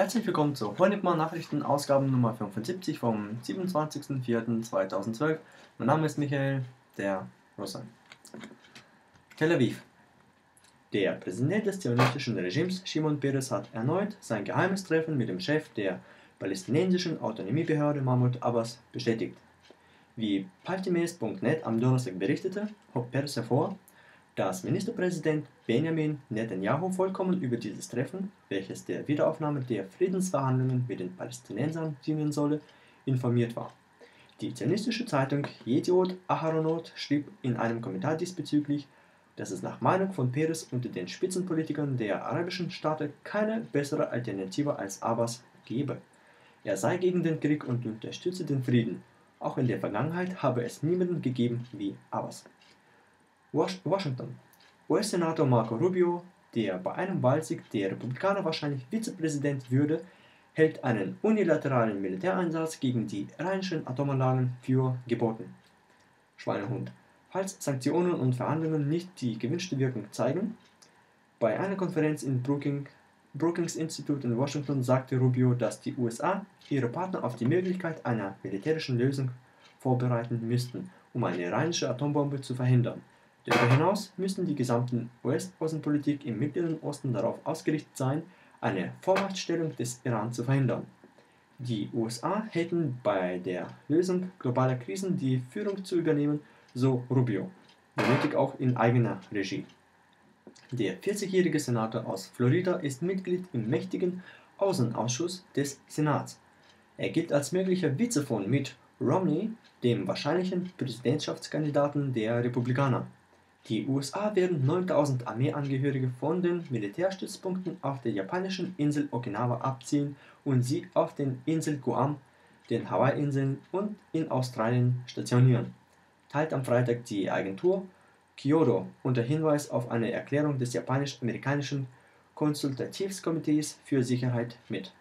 Herzlich willkommen zur Honigmann Nachrichten Ausgabe Nummer 75 vom 27.04.2012. Mein Name ist Michael, der Russe. Tel Aviv. Der Präsident des zionistischen Regimes, Shimon Peres, hat erneut sein geheimes Treffen mit dem Chef der palästinensischen Autonomiebehörde Mahmoud Abbas bestätigt. Wie Paltimes.net am Donnerstag berichtete, hob Peres hervor, dass Ministerpräsident Benjamin Netanyahu vollkommen über dieses Treffen, welches der Wiederaufnahme der Friedensverhandlungen mit den Palästinensern dienen solle, informiert war. Die zionistische Zeitung Yediot Aharonot schrieb in einem Kommentar diesbezüglich, dass es nach Meinung von Peres unter den Spitzenpolitikern der arabischen Staaten keine bessere Alternative als Abbas gebe. Er sei gegen den Krieg und unterstütze den Frieden. Auch in der Vergangenheit habe es niemanden gegeben wie Abbas. Washington. US-Senator Marco Rubio, der bei einem Wahlsieg der Republikaner wahrscheinlich Vizepräsident würde, hält einen unilateralen Militäreinsatz gegen die iranischen Atomanlagen für geboten. Schweinehund. Falls Sanktionen und Verhandlungen nicht die gewünschte Wirkung zeigen, bei einer Konferenz im Brookings, Brookings Institute in Washington sagte Rubio, dass die USA ihre Partner auf die Möglichkeit einer militärischen Lösung vorbereiten müssten, um eine iranische Atombombe zu verhindern. Darüber hinaus müssten die gesamten US-Außenpolitik im Mittleren Osten darauf ausgerichtet sein, eine Vormachtstellung des Iran zu verhindern. Die USA hätten bei der Lösung globaler Krisen die Führung zu übernehmen, so Rubio, benötigt auch in eigener Regie. Der 40-jährige Senator aus Florida ist Mitglied im mächtigen Außenausschuss des Senats. Er gilt als möglicher Vize von Mitt Romney, dem wahrscheinlichen Präsidentschaftskandidaten der Republikaner. Die USA werden 9000 Armeeangehörige von den Militärstützpunkten auf der japanischen Insel Okinawa abziehen und sie auf den Insel Guam, den Hawaii-Inseln und in Australien stationieren, teilt am Freitag die Agentur Kyoto unter Hinweis auf eine Erklärung des japanisch-amerikanischen Konsultativkomitees für Sicherheit mit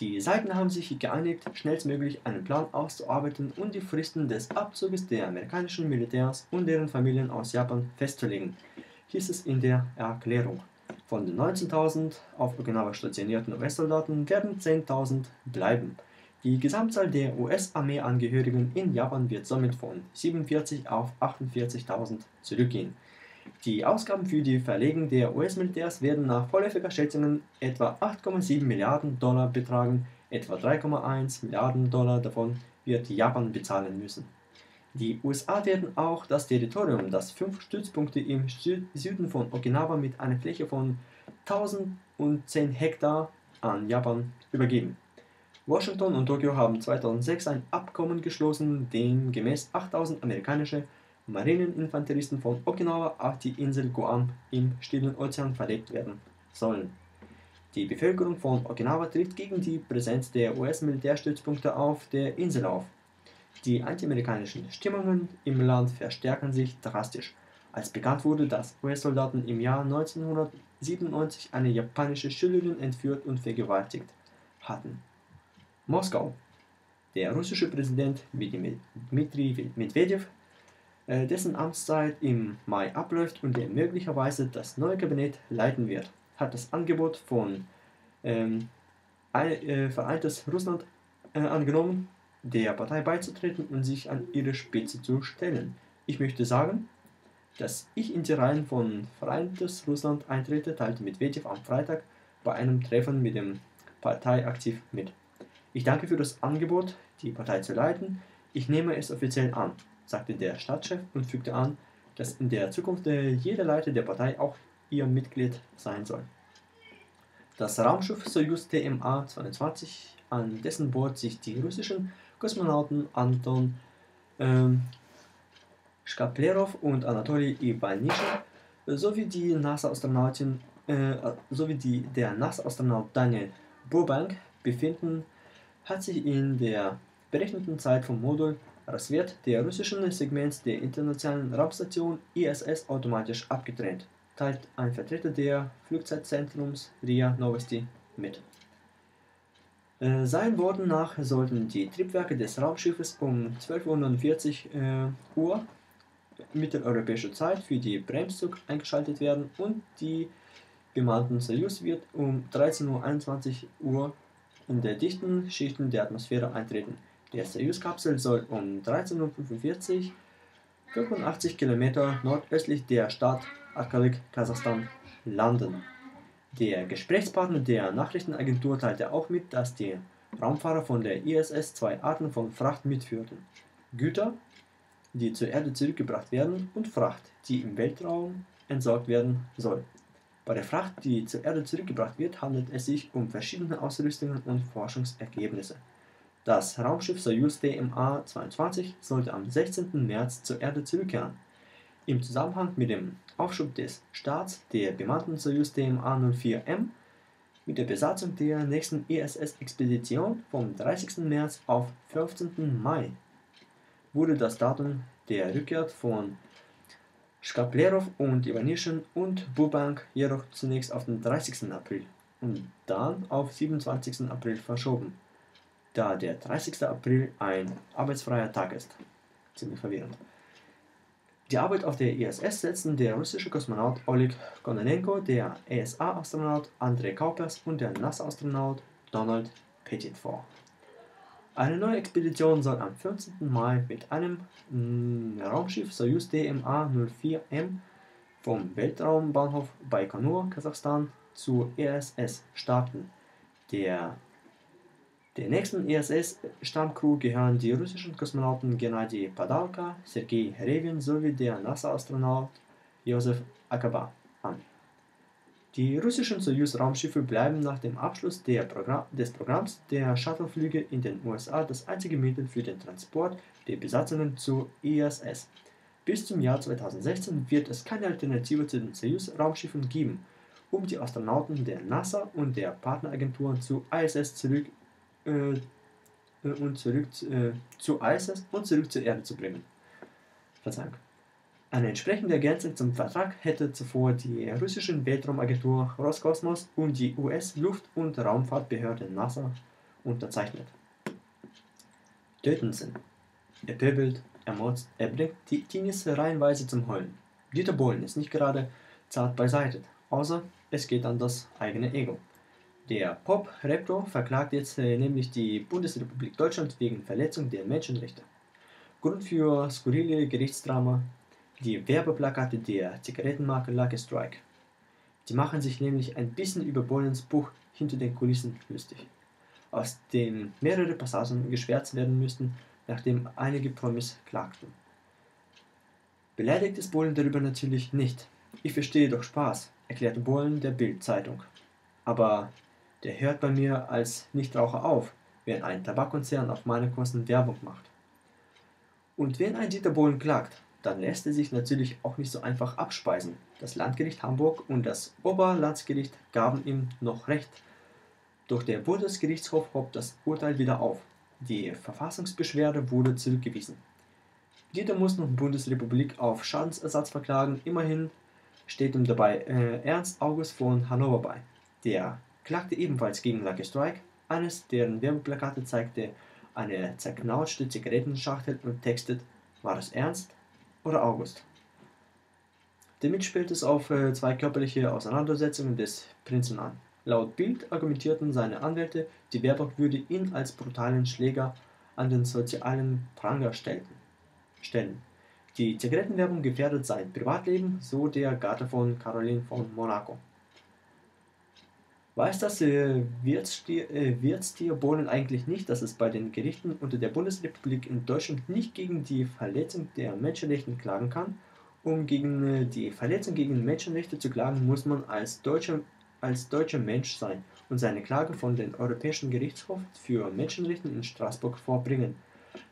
die Seiten haben sich geeinigt, schnellstmöglich einen Plan auszuarbeiten und die Fristen des Abzuges der amerikanischen Militärs und deren Familien aus Japan festzulegen, hieß es in der Erklärung. Von den 19.000 auf Okinawa stationierten US-Soldaten werden 10.000 bleiben. Die Gesamtzahl der US-Armeeangehörigen in Japan wird somit von 47 auf 48.000 zurückgehen. Die Ausgaben für die Verlegung der US-Militärs werden nach vorläufiger Schätzungen etwa 8,7 Milliarden Dollar betragen, etwa 3,1 Milliarden Dollar davon wird Japan bezahlen müssen. Die USA werden auch das Territorium, das fünf Stützpunkte im Süden von Okinawa mit einer Fläche von 1010 Hektar an Japan übergeben. Washington und Tokio haben 2006 ein Abkommen geschlossen, dem gemäß 8000 amerikanische Marineninfanteristen von Okinawa auf die Insel Guam im Stillen Ozean verlegt werden sollen. Die Bevölkerung von Okinawa tritt gegen die Präsenz der US-Militärstützpunkte auf der Insel auf. Die antiamerikanischen Stimmungen im Land verstärken sich drastisch, als bekannt wurde, dass US-Soldaten im Jahr 1997 eine japanische Schülerin entführt und vergewaltigt hatten. Moskau. Der russische Präsident Dmitri Medvedev dessen Amtszeit im Mai abläuft und der möglicherweise das neue Kabinett leiten wird, hat das Angebot von ähm, äh, Vereintes Russland äh, angenommen, der Partei beizutreten und sich an ihre Spitze zu stellen. Ich möchte sagen, dass ich in die Reihen von Vereintes Russland eintrete, teilte Medvedev am Freitag bei einem Treffen mit dem Partei aktiv mit. Ich danke für das Angebot, die Partei zu leiten. Ich nehme es offiziell an sagte der Stadtchef und fügte an, dass in der Zukunft jeder Leiter der Partei auch ihr Mitglied sein soll. Das Raumschiff Soyuz TMA-22, an dessen Bord sich die russischen Kosmonauten Anton ähm, Shkaplerov und Anatoly Ivanishин sowie die NASA-Astronautin äh, sowie die, der NASA-Astronaut Daniel Burbank befinden, hat sich in der berechneten Zeit vom Modul wird der russischen Segment der Internationalen Raumstation ISS automatisch abgetrennt, teilt ein Vertreter der Flugzeitzentrums RIA Novosti mit. Äh, seinen Worten nach sollten die Triebwerke des Raumschiffes um 12.49 Uhr, äh, Uhr mitteleuropäischer Zeit für die Bremszug eingeschaltet werden und die bemannten Soyuz wird um 13.21 Uhr in der dichten Schichten der Atmosphäre eintreten. Die Soyuz-Kapsel soll um 13.45 Uhr 85 Kilometer nordöstlich der Stadt Arkalik, Kasachstan, landen. Der Gesprächspartner der Nachrichtenagentur teilte auch mit, dass die Raumfahrer von der ISS zwei Arten von Fracht mitführten: Güter, die zur Erde zurückgebracht werden, und Fracht, die im Weltraum entsorgt werden soll. Bei der Fracht, die zur Erde zurückgebracht wird, handelt es sich um verschiedene Ausrüstungen und Forschungsergebnisse. Das Raumschiff Soyuz DMA-22 sollte am 16. März zur Erde zurückkehren. Im Zusammenhang mit dem Aufschub des Starts der bemannten Soyuz DMA-04M mit der Besatzung der nächsten ISS-Expedition vom 30. März auf 15. Mai wurde das Datum der Rückkehr von Shkaplerov und Ivanishин und Burbank jedoch zunächst auf den 30. April und dann auf 27. April verschoben, da der 30. April ein arbeitsfreier Tag ist. Ziemlich verwirrend. Die Arbeit auf der ISS setzten der russische Kosmonaut Oleg Kononenko, der ESA-Astronaut Andrei Kaupers und der NASA-Astronaut Donald Pettit vor. Eine neue Expedition soll am 15. Mai mit einem mm, Raumschiff Soyuz DMA-04M vom Weltraumbahnhof Baikonur, Kasachstan, zur ISS starten. Der, der nächsten ISS-Stammcrew gehören die russischen Kosmonauten Gennady Padalka, Sergei Revin sowie der NASA-Astronaut Josef Akaba an. Die russischen Soyuz-Raumschiffe bleiben nach dem Abschluss Programm des Programms der Shuttleflüge in den USA das einzige Mittel für den Transport der Besatzungen zur ISS. Bis zum Jahr 2016 wird es keine Alternative zu den Soyuz-Raumschiffen geben, um die Astronauten der NASA und der Partneragenturen zur ISS zurück, äh, und zurück äh, zur ISS und zurück zur Erde zu bringen. Verzeihung. Eine entsprechende Ergänzung zum Vertrag hätte zuvor die russische Weltraumagentur Roskosmos und die US-Luft- und Raumfahrtbehörde NASA unterzeichnet. Dötensen. Er pöbelt, er motzt, er bringt die Teenies reihenweise zum Heulen. Dieter Bohlen ist nicht gerade zart beiseitet, außer es geht an das eigene Ego. Der Pop-Repro verklagt jetzt äh, nämlich die Bundesrepublik Deutschland wegen Verletzung der Menschenrechte. Grund für skurrile Gerichtsdrama die Werbeplakate der Zigarettenmarke Lucky Strike. Die machen sich nämlich ein bisschen über Bollens Buch hinter den Kulissen lustig, aus dem mehrere Passagen geschwärzt werden müssten, nachdem einige Promis klagten. Beleidigt ist Bohlen darüber natürlich nicht. Ich verstehe doch Spaß, erklärte Bohlen der Bild-Zeitung. Aber der hört bei mir als Nichtraucher auf, wenn ein Tabakkonzern auf meine Kosten Werbung macht. Und wenn ein Dieter Bohlen klagt, dann lässt er sich natürlich auch nicht so einfach abspeisen. Das Landgericht Hamburg und das Oberlandesgericht gaben ihm noch recht. Doch der Bundesgerichtshof hob das Urteil wieder auf. Die Verfassungsbeschwerde wurde zurückgewiesen. Dieter muss nun Bundesrepublik auf Schadensersatz verklagen. Immerhin steht ihm dabei äh, Ernst August von Hannover bei. Der klagte ebenfalls gegen Lucky Strike. Eines deren Werbeplakate zeigte eine zerknautschte Zigarettenschachtel und textet: War es ernst? oder August. Damit spielt es auf äh, zwei körperliche Auseinandersetzungen des Prinzen an. Laut Bild argumentierten seine Anwälte, die Werbung würde ihn als brutalen Schläger an den sozialen Pranger stellen. Die Zigarettenwerbung gefährdet sein Privatleben, so der Gatte von Caroline von Monaco. Weiß das äh, Wirtstier, äh, eigentlich nicht, dass es bei den Gerichten unter der Bundesrepublik in Deutschland nicht gegen die Verletzung der Menschenrechte klagen kann? Um gegen äh, die Verletzung gegen Menschenrechte zu klagen, muss man als deutscher, als deutscher Mensch sein und seine Klage von den Europäischen Gerichtshof für Menschenrechte in Straßburg vorbringen.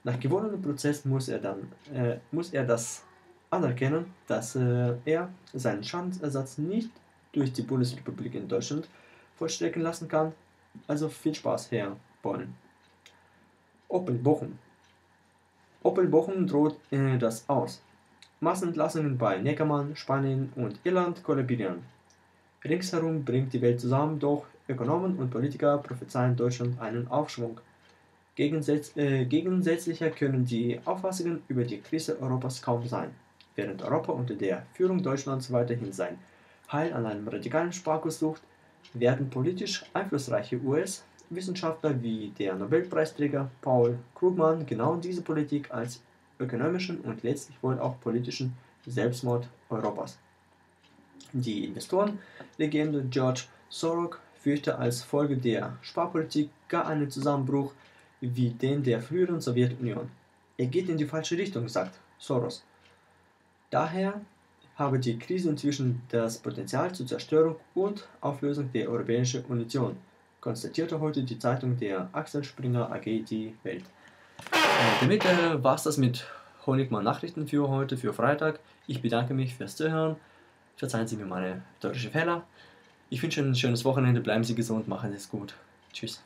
Nach gewonnenem Prozess muss er dann äh, muss er das anerkennen, dass äh, er seinen Schadensersatz nicht durch die Bundesrepublik in Deutschland vollstrecken lassen kann. Also viel Spaß, Herr Bollen. Opel Bochum. Opel Bochum droht äh, das aus. Massenentlassungen bei Neckermann, Spanien und Irland kollabieren. Ringsherum bringt die Welt zusammen, doch Ökonomen und Politiker prophezeien Deutschland einen Aufschwung. Gegensätz, äh, gegensätzlicher können die Auffassungen über die Krise Europas kaum sein. Während Europa unter der Führung Deutschlands weiterhin sein Heil an einem radikalen Sparkurs sucht, werden politisch einflussreiche US-Wissenschaftler wie der Nobelpreisträger Paul Krugman genau diese Politik als ökonomischen und letztlich wohl auch politischen Selbstmord Europas. Die Investorenlegende George Soros fürchte als Folge der Sparpolitik gar einen Zusammenbruch wie den der früheren Sowjetunion. Er geht in die falsche Richtung, sagt Soros. Daher habe die Krise inzwischen das Potenzial zur Zerstörung und Auflösung der Europäischen Union, konstatierte heute die Zeitung der Axel Springer AG Die Welt. Äh, damit äh, war es das mit Honigmann Nachrichten für heute, für Freitag. Ich bedanke mich fürs Zuhören. Verzeihen Sie mir meine deutschen Fehler. Ich wünsche Ihnen ein schönes Wochenende, bleiben Sie gesund, machen Sie es gut. Tschüss.